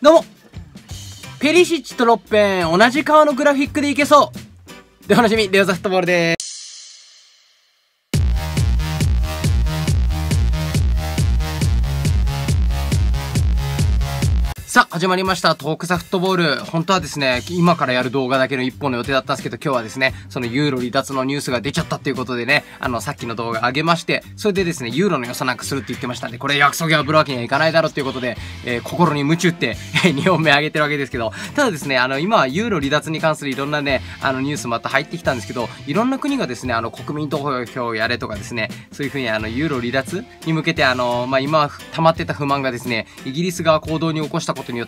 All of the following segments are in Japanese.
どうも。ペリシッチとロッペン、同じ顔のグラフィックでいけそう。で、おなじみ、レオザフットボールです。始まりました。トークザフットボール。本当はですね、今からやる動画だけの一本の予定だったんですけど、今日はですね、そのユーロ離脱のニュースが出ちゃったっていうことでね、あの、さっきの動画上げまして、それでですね、ユーロの良さなんかするって言ってましたんで、これ約束破るわけにはいかないだろうっていうことで、えー、心に夢中って、え2本目上げてるわけですけど、ただですね、あの、今はユーロ離脱に関するいろんなね、あの、ニュースまた入ってきたんですけど、いろんな国がですね、あの、国民投票をやれとかですね、そういうふうにあの、ユーロ離脱に向けて、あの、まあ、今溜まってた不満がですね、イギリスが行動に起こしたことによって、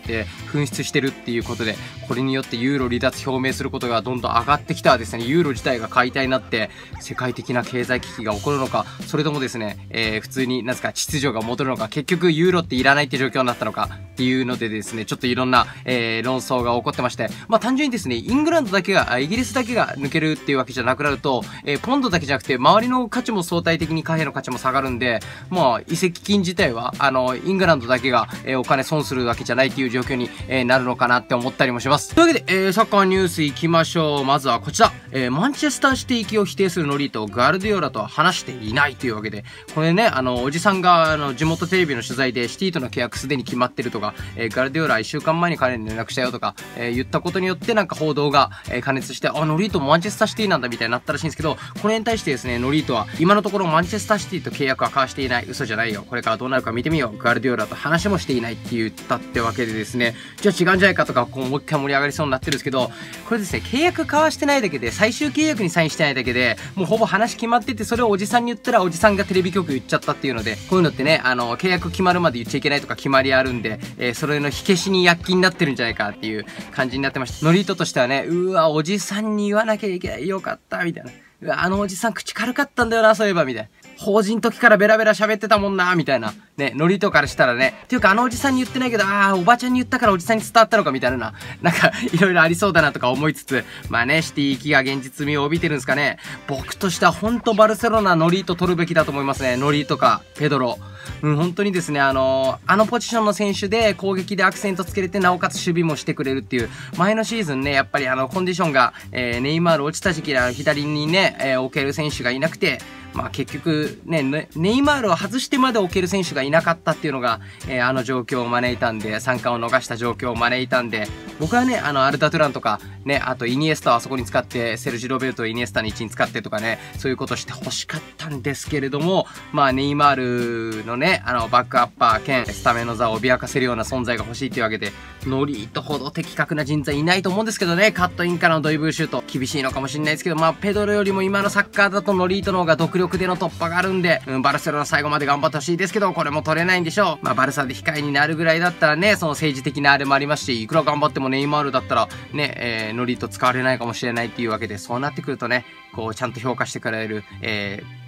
紛失してるっていうことで、これによってユーロ離脱表明することがどんどん上がってきたですね、ユーロ自体が解体になって、世界的な経済危機が起こるのか、それともですね、えー、普通に、なんすか、秩序が戻るのか、結局ユーロっていらないって状況になったのかっていうのでですね、ちょっといろんな、えー、論争が起こってまして、まあ単純にですね、イングランドだけが、イギリスだけが抜けるっていうわけじゃなくなると、えー、ポンドだけじゃなくて、周りの価値も相対的に貨幣の価値も下がるんで、まあ移籍金自体は、あの、イングランドだけが、えー、お金損するわけじゃないっていう状況に、え、なるのかなって思ったりもします。というわけで、え、サッカーニュース行きましょう。まずはこちら。え、マンチェスターシティ行きを否定するノリートガルディオラとは話していないというわけで、これね、あの、おじさんが、あの、地元テレビの取材でシティとの契約すでに決まってるとか、え、ガルディオラ1週間前に彼に連絡したよとか、え、言ったことによってなんか報道が、え、加熱して、あ、ノリートマンチェスターシティなんだみたいになったらしいんですけど、これに対してですね、ノリートは、今のところマンチェスターシティと契約は交わしていない。嘘じゃないよ。これからどうなるか見てみよう。ガルディオラと話もしていないって言ったってわけでですね、じゃあ違うんじゃないかとか、こう、もう一回盛り上がりそうになってるんですけど、これですね、契約交わしてないだけで、最終契約にサインしてないだけで、もうほぼ話決まってて、それをおじさんに言ったら、おじさんがテレビ局言っちゃったっていうので、こういうのってね、あの、契約決まるまで言っちゃいけないとか決まりあるんで、えー、それの火消しに躍起になってるんじゃないかっていう感じになってました。ノリートとしてはね、うわ、おじさんに言わなきゃいけない、よかった、みたいな。うわ、あのおじさん口軽かったんだよな、そういえば、みたいな。法人時からベラベラ喋ってたもんな、みたいな。ね、ノリとからしたらね。っていうか、あのおじさんに言ってないけど、ああ、おばちゃんに言ったからおじさんに伝わったのか、みたいな。なんか、いろいろありそうだなとか思いつつ、まあね、シティ行きが現実味を帯びてるんですかね。僕としては、ほんとバルセロナノリと取るべきだと思いますね。ノリとか、ペドロ。うん、本当にですね、あのあのポジションの選手で攻撃でアクセントつけれて、なおかつ守備もしてくれるっていう、前のシーズンね、やっぱりあの、コンディションが、えー、ネイマール落ちた時期で左にね、えー、置ける選手がいなくて、まあ結局ね、ネイマールを外してまで置ける選手がいなかったっていうのが、えー、あの状況を招いたんで、参加を逃した状況を招いたんで、僕はね、あの、アルタトゥランとか、ね、あとイニエスタはそこに使って、セルジロベルトをイニエスタの位置に使ってとかね、そういうことして欲しかったんですけれども、まあネイマールのね、あの、バックアッパー兼スタメンの座を脅かせるような存在が欲しいっていうわけで、ノリートほど的確な人材いないと思うんですけどね、カットインからのドイブーシュート、厳しいのかもしれないですけど、まあペドロよりも今のサッカーだとノリートの方が独力での突破があるんで、うん、バルセロナ最後まで頑張ってほしいですけど、これも取れないんでしょう。まあバルサで控えになるぐらいだったらね、その政治的なあれもありますし、いくら頑張ってもネイマールだったら、ね、えー、ノリと使われないかもしれないっていうわけで、そうなってくるとね、こう、ちゃんと評価してくれる、えー、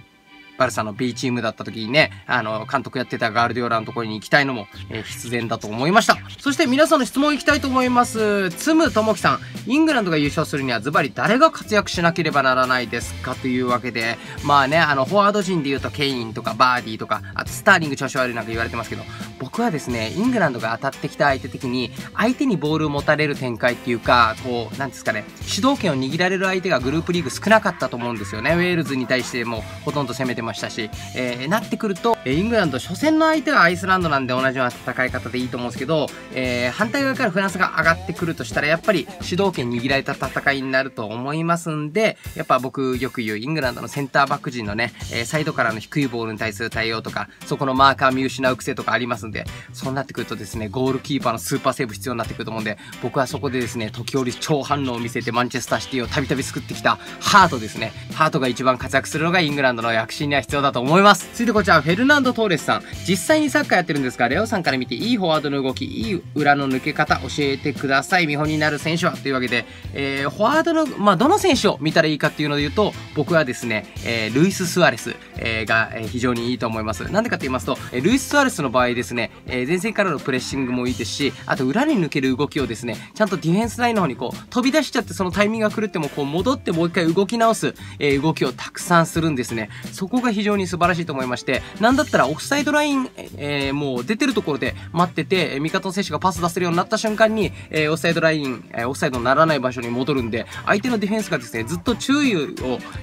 バルサの B チームだった時にね、あの、監督やってたガールディオラのところに行きたいのも、えー、必然だと思いました。そして皆さんの質問いきたいと思います。つむともきさん、イングランドが優勝するにはズバリ誰が活躍しなければならないですかというわけで、まあね、あの、フォワード陣で言うとケインとかバーディーとか、あとスターリング調子悪いなんか言われてますけど、僕はですね、イングランドが当たってきた相手的に、相手にボールを持たれる展開っていうか、こう、なんですかね、主導権を握られる相手がグループリーグ少なかったと思うんですよね。ウェールズに対してもほとんど攻めてましたし、えー、なってくると、イングランド初戦の相手がアイスランドなんで同じような戦い方でいいと思うんですけど、えー、反対側からフランスが上がってくるとしたら、やっぱり主導権握られた戦いになると思いますんで、やっぱ僕よく言うイングランドのセンターバック陣のね、えー、サイドからの低いボールに対する対応とか、そこのマーカー見失う癖とかありますんで、でそうなってくるとですね、ゴールキーパーのスーパーセーブ必要になってくると思うんで、僕はそこでですね、時折超反応を見せてマンチェスターシティをたびたび救ってきたハートですね。ハートが一番活躍するのがイングランドの躍進には必要だと思います。続いてこちら、フェルナンド・トーレスさん。実際にサッカーやってるんですが、レオさんから見ていいフォワードの動き、いい裏の抜け方教えてください。見本になる選手はというわけで、えー、フォワードの、まあ、どの選手を見たらいいかっていうので言うと、僕はですね、えー、ルイス・スアレス、えー、が、え非常にいいと思います。なんでかって言いますと、えルイス・スアレスの場合ですね、ねえ前線からのプレッシングもいいですし、あと裏に抜ける動きをですね、ちゃんとディフェンスラインの方にこう、飛び出しちゃってそのタイミングが狂ってもこう戻ってもう一回動き直す、え動きをたくさんするんですね。そこが非常に素晴らしいと思いまして、なんだったらオフサイドライン、えー、もう出てるところで待ってて、味方の選手がパス出せるようになった瞬間に、えー、オフサイドライン、えー、オフサイドにならない場所に戻るんで、相手のディフェンスがですね、ずっと注意を、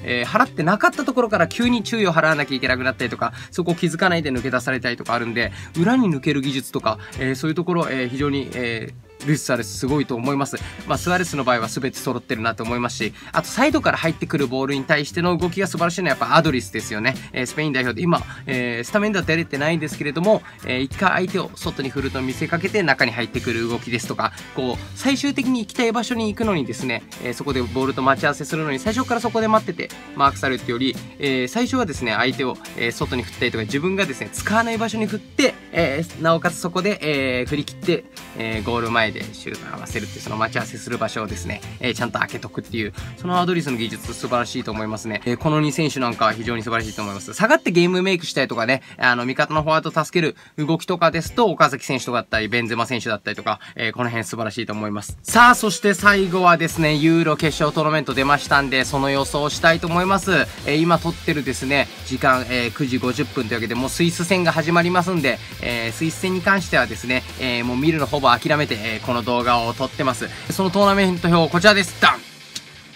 えー、払ってなかったところから急に注意を払わなきゃいけなくなったりとか、そこを気づかないで抜け出されたりとかあるんで、裏に抜ける技術とか、えー、そういうところ、えー、非常に、えー、ルイス・スアレスすごいと思います。まあ、スアレスの場合は全て揃ってるなと思いますし、あとサイドから入ってくるボールに対しての動きが素晴らしいのはやっぱアドリスですよね。えー、スペイン代表で今、えー、スタメンでは出れてないんですけれども、えー、一回相手を外に振ると見せかけて中に入ってくる動きですとか、こう、最終的に行きたい場所に行くのにですね、えー、そこでボールと待ち合わせするのに最初からそこで待っててマークされるってより、えー、最初はですね、相手を、えー、外に振ったりとか自分がですね、使わない場所に振って、えー、なおかつそこで、えー、振り切って、えー、ゴール前でシュートを合わせるってその待ち合わせする場所をですね、えー、ちゃんと開けとくっていう、そのアドリスの技術素晴らしいと思いますね。えー、この2選手なんかは非常に素晴らしいと思います。下がってゲームメイクしたりとかね、あの、味方のフォワードを助ける動きとかですと、岡崎選手とかだったり、ベンゼマ選手だったりとか、えー、この辺素晴らしいと思います。さあ、そして最後はですね、ユーロ決勝トーナメント出ましたんで、その予想をしたいと思います。えー、今撮ってるですね、時間、えー、9時50分というわけで、もうスイス戦が始まりますんで、えー、スイス戦に関してはですね、えー、もう見るのほぼ諦めて、え、この動画を撮ってます。そのトーナメント表、こちらです。ダン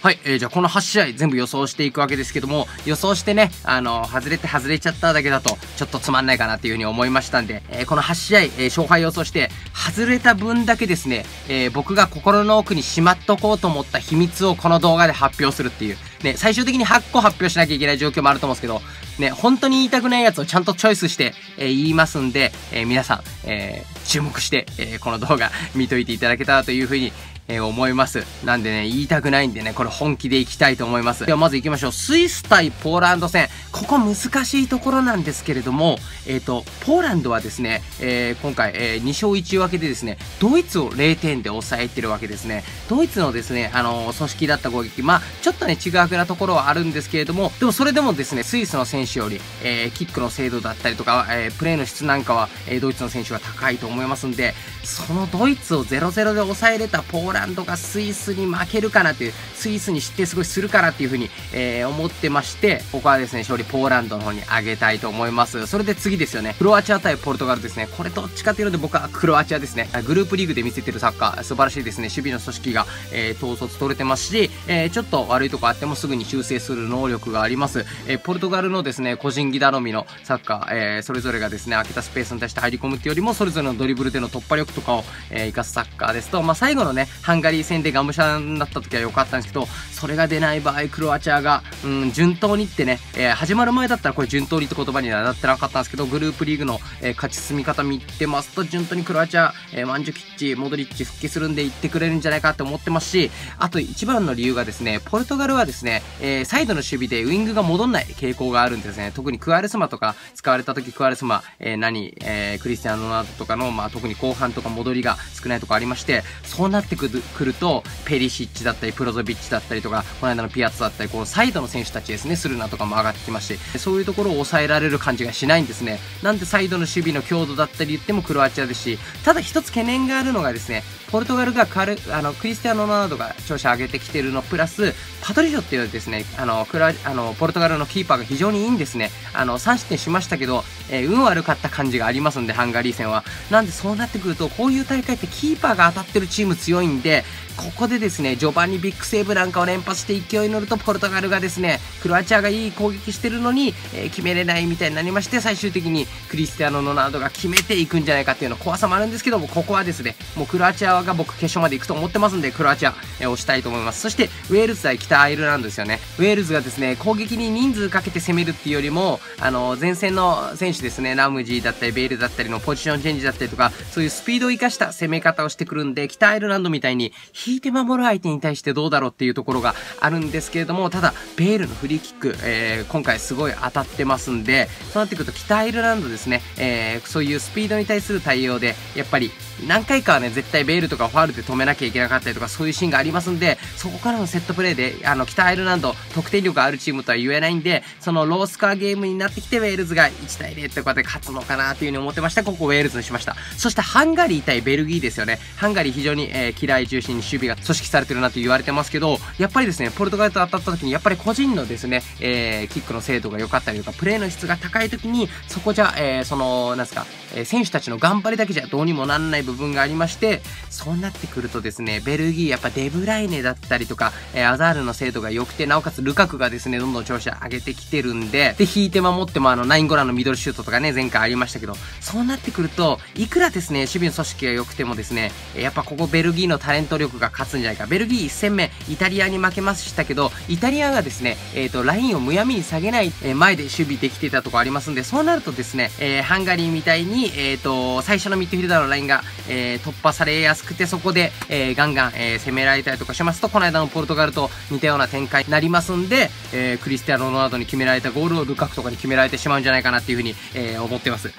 はい、えー、じゃあこの8試合全部予想していくわけですけども、予想してね、あの、外れて外れちゃっただけだと、ちょっとつまんないかなっていうふうに思いましたんで、えー、この8試合、えー、勝敗予想して、外れた分だけですね、えー、僕が心の奥にしまっとこうと思った秘密をこの動画で発表するっていう、ね、最終的に8個発表しなきゃいけない状況もあると思うんですけど、ね、本当に言いたくないやつをちゃんとチョイスして、えー、言いますんで、えー、皆さん、えー、注目して、えこの動画 見といていただけたらというふうにえー、思います。なんでね、言いたくないんでね、これ本気でいきたいと思います。ではまず行きましょう。スイス対ポーランド戦。ここ難しいところなんですけれども、えっ、ー、と、ポーランドはですね、えー、今回、えー、2勝1分けでですね、ドイツを0点で抑えてるわけですね。ドイツのですね、あの組織だった攻撃、まあ、ちょっとね、違うなところはあるんですけれども、でもそれでもですね、スイスの選手より、えキックの精度だったりとか、えプレーの質なんかは、えドイツの選手が高いと思いますんで、そのドイツを0-0で抑えれたポーランドランドがスイスに負けるかなという、スイスに失点すごいするかなっていうふうに、えー、思ってまして、ここはですね、勝利ポーランドの方に上げたいと思います。それで次ですよね。クロアチア対ポルトガルですね。これどっちかというので僕はクロアチアですね。グループリーグで見せてるサッカー、素晴らしいですね。守備の組織が、えー、統率取れてますし、えー、ちょっと悪いとこあってもすぐに修正する能力があります。えー、ポルトガルのですね、個人技頼みのサッカー、えー、それぞれがですね、空けたスペースに対して入り込むっていうよりも、それぞれのドリブルでの突破力とかを、えー、生かすサッカーですと、まあ、最後のね、ハンガリー戦でがむしゃになった時は良かったんですけど、それが出ない場合、クロアチアが、うん、順当にってね、えー、始まる前だったらこれ順当にって言葉にはなってなかったんですけど、グループリーグの、えー、勝ち進み方見てますと、順当にクロアチア、えー、マンジュキッチ、モドリッチ復帰するんで行ってくれるんじゃないかって思ってますし、あと一番の理由がですね、ポルトガルはですね、えー、サイドの守備でウイングが戻んない傾向があるんですね。特にクアレスマとか使われた時クアレスマ、えー、何、えー、クリスティアーノ・ナードとかの、まあ、特に後半とか戻りが少ないとこありまして、そうなってくるくると、ペリシッチだったり、プロゾビッチだったりとか、この間のピアッツだったり、こう、サイドの選手たちですね、スルナとかも上がってきまして、そういうところを抑えられる感じがしないんですね。なんでサイドの守備の強度だったり言ってもクロアチアですし、ただ一つ懸念があるのがですね、ポルトガルがカルあのクリスティアーノ・ロナウドが調子上げてきてるのプラスパトリジョっていうですねあのクラあのポルトガルのキーパーが非常にいいんですね。あの3失点しましたけど、えー、運悪かった感じがありますんでハンガリー戦は。なんでそうなってくるとこういう大会ってキーパーが当たってるチーム強いんでここでですね序盤にビッグセーブなんかを連発して勢いに乗るとポルトガルがですねクロアチアがいい攻撃してるのに、えー、決めれないみたいになりまして最終的にクリスティアーノ・ロナウドが決めていくんじゃないかっていうの怖さもあるんですけどもここはですねもうクロアチアが僕決勝まで行くと思ってますんでクロアチア、えー、押したいと思います。そしてウェールズ対北アイルランドですよね。ウェールズがですね攻撃に人数かけて攻めるっていうよりもあの前線の選手ですね。ラムジーだったりベールだったりのポジションチェンジだったりとかそういうスピードを生かした攻め方をしてくるんで北アイルランドみたいに引いて守る相手に対してどうだろうっていうところがあるんですけれどもただベールのフリーキック、えー、今回すごい当たってますんでそうなってくると北アイルランドですね、えー、そういうスピードに対する対応でやっぱり何回かはね、絶対ベールととかファールで止めなきゃいけなかったりとか、そういうシーンがありますんで、そこからのセットプレーで、あの、北アイルランド、得点力あるチームとは言えないんで、そのロースカーゲームになってきて、ウェールズが1対0、とこうやって勝つのかなというふうに思ってました。ここウェールズにしました。そしてハンガリー対ベルギーですよね。ハンガリー非常に、えー、嫌い中心に守備が組織されてるなと言われてますけど、やっぱりですね、ポルトガルと当たった時に、やっぱり個人のですね、えー、キックの精度が良かったりとか、プレーの質が高い時に、そこじゃ、えー、その、なんすか、え、選手たちの頑張りだけじゃどうにもなんない部分がありまして、そうなってくるとですね、ベルギー、やっぱデブライネだったりとか、えー、アザールの精度が良くて、なおかつルカクがですね、どんどん調子上げてきてるんで、で、引いて守ってもあの、ナインゴラのミドルシュートとかね、前回ありましたけど、そうなってくると、いくらですね、守備の組織が良くてもですね、やっぱここベルギーのタレント力が勝つんじゃないか。ベルギー1戦目、イタリアに負けましたけど、イタリアがですね、えっ、ー、と、ラインをむやみに下げない、えー、前で守備できてたとこありますんで、そうなるとですね、えー、ハンガリーみたいに、えっ、と、最初のミッドフィルダーのラインが、え突破されやすくて、そこで、えガンガン、え攻められたりとかしますと、この間のポルトガルと似たような展開になりますんで、えクリスティアーノ・ロナウドに決められたゴールをルカクとかに決められてしまうんじゃないかなっていうふうに、え思ってます。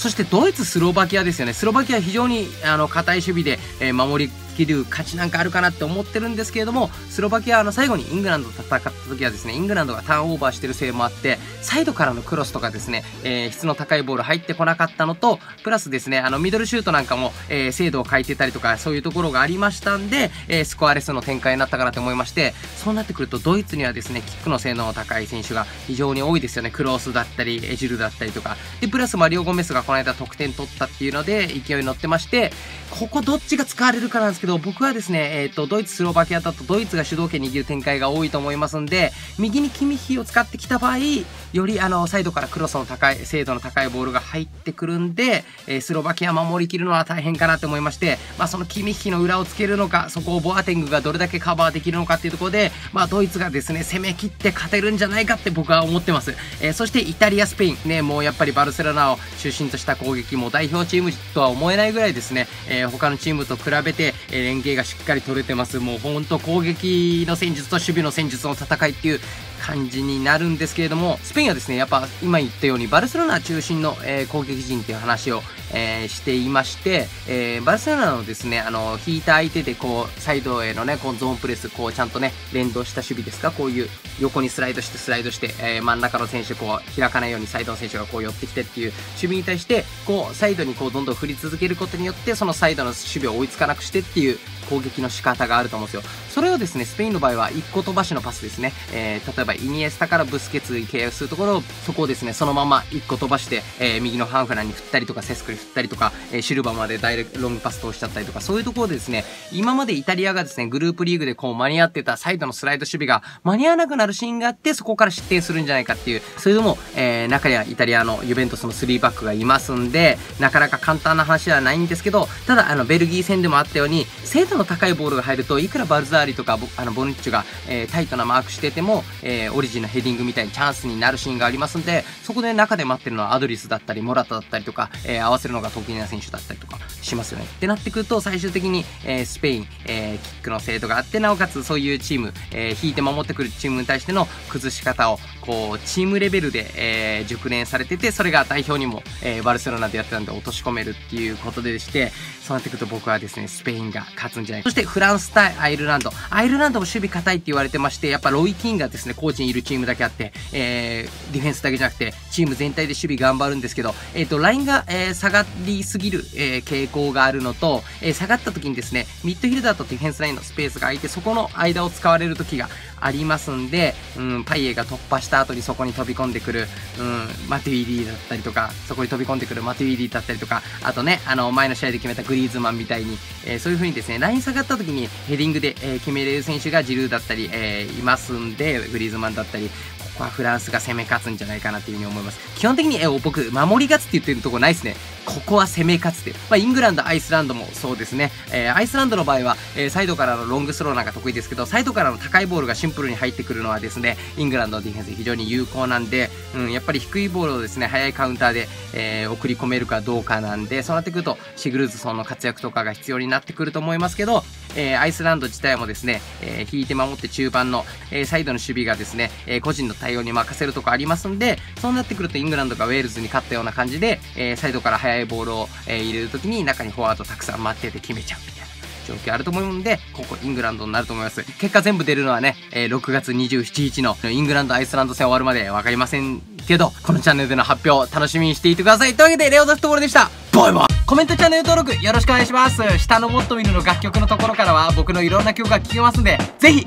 そしてドイツ、スロバキアですよね。スロバキア非常にあの硬い守備で、えー、守りきる価値なんかあるかなって思ってるんですけれども、スロバキアの最後にイングランドと戦った時はですね、イングランドがターンオーバーしてるせいもあって、サイドからのクロスとかですね、えー、質の高いボール入ってこなかったのと、プラスですね、あの、ミドルシュートなんかも、えー、精度を変えてたりとか、そういうところがありましたんで、えー、スコアレスの展開になったかなと思いまして、そうなってくると、ドイツにはですね、キックの性能の高い選手が非常に多いですよね。クロースだったり、エジルだったりとか。で、プラスマリオ・ゴメスがこの間得点取ったっていうので、勢いに乗ってまして、ここどっちが使われるかなんですけど、僕はですね、えっ、ー、と、ドイツ、スロバキアだとドイツが主導権握る展開が多いと思いますんで、右にキミヒを使ってきた場合、よりあの、サイドからクロスの高い、精度の高いボールが入ってくるんで、えー、スロバキア守りきるのは大変かなと思いまして、まあ、そのキミヒの裏をつけるのか、そこをボアテングがどれだけカバーできるのかっていうところで、まあ、ドイツがですね、攻め切って勝てるんじゃないかって僕は思ってます。えー、そしてイタリア、スペイン、ね、もうやっぱりバルセロナを中心とした攻撃も代表チームとは思えないぐらいですね、えー、他のチームと比べて、え連携がしっかり取れてます。もうほんと攻撃の戦術と守備の戦術の戦いっていう感じになるんですけれども、スペインはですね、やっぱ今言ったようにバルセロナ中心の、えー、攻撃陣っていう話を、えー、していまして、えー、バルセロナのですね、あの、引いた相手でこう、サイドへのね、こうゾーンプレス、こうちゃんとね、連動した守備ですか、こういう横にスライドしてスライドして、え真ん中の選手こう開かないようにサイドの選手がこう寄ってきてっていう守備に対して、こう、サイドにこうどんどん振り続けることによって、そのサイドの守備を追いつかなくしてっていう攻撃の仕方があると思うんですよ。それをですね、スペインの場合は1個飛ばしのパスですね。えー、例えばイニエスタからブスケツ経由するところを、そこをですね、そのまま1個飛ばして、えー、右のフアンフランに振ったりとか、セスクに振ったりとか、えー、シルバまでダイレクトロングパス通しちゃったりとか、そういうところでですね、今までイタリアがですね、グループリーグでこう間に合ってたサイドのスライド守備が間に合わなくなるシーンがあって、そこから失点するんじゃないかっていう、それでも、えー、中にはイタリアのユベントスの3バックがいますんで、なかなか簡単な話ではないんですけど、ただ、あの、ベルギー戦でもあったように、精度の高いボールが入ると、いくらバルザーリとか、あの、ボヌッチが、えー、タイトなマークしてても、えー、オリギのヘディングみたいにチャンスになるシーンがありますんで、そこで中で待ってるのはアドゥリスだったり、モラタだったりとか、えー、合わせるのが得意な選手だったりとかしますよね。ってなってくると、最終的に、えー、スペイン、えー、キックの精度があって、なおかつそういうチーム、えー、引いて守ってくるチームに対しての崩し方を、こう、チームレベルで、えー、熟練されてて、それが代表にも、えー、バルセロナでやってたんで落とし込めるっていうことでして、そうなってくると僕はですね、スペインが勝つんじゃないか。そしてフランス対アイルランド。アイルランドも守備硬いって言われてまして、やっぱロイ・キーンがですね、コーチにいるチームだけあって、えー、ディフェンスだけじゃなくて、チーム全体で守備頑張るんですけど、えっ、ー、と、ラインが、えー、下がりすぎる、えー、傾向があるのと、えー、下がった時にですね、ミッドフィルダーとディフェンスラインのスペースが空いて、そこの間を使われる時がありますんで、うん、パイエが突破した後にそこに飛び込んでくる、うん、マテュイディだったりとか、そこに飛び込んでくるマテュイディだったりとか、あとね、あの、前の試合で決めたグリーズマンみたいに、えー、そういう風にですね、ライン下がった時にヘディングで、えー、決めれる選手がジルーだったり、えー、いますんで、グリーズマンだったり、ここはフランスが攻め勝つんじゃないかなというふうに思います。基本的に、え僕、守り勝つって言ってるとこないですね。ここは攻め勝つっていう。まあ、イングランド、アイスランドもそうですね。えー、アイスランドの場合は、えー、サイドからのロングスローなんか得意ですけど、サイドからの高いボールがシンプルに入ってくるのはですね、イングランドのディフェンス非常に有効なんで、うん、やっぱり低いボールをですね、速いカウンターで、えー、送り込めるかどうかなんで、そうなってくると、シグルズソンの活躍とかが必要になってくると思いますけど、えー、アイスランド自体もですね、えー、引いて守って中盤の、えー、サイドの守備がですね、え個人の対応に任せるとこありますんで、そうなってくるとイングランドがウェールズに勝ったような感じで、えサイドから速いボールを、え入れるときに中にフォワードたくさん待ってて決めちゃうみたいな。状況あると思うんで、ここイングランドになると思います。結果全部出るのはね、えー、6月27日のイングランドアイスランド戦終わるまで分かりませんけど、このチャンネルでの発表楽しみにしていてください。というわけで、レオザフトボールでした。バイバイコメント、チャンネル登録よろしくお願いします。下のもっと見るの楽曲のところからは僕のいろんな曲が聴けますんで、ぜひ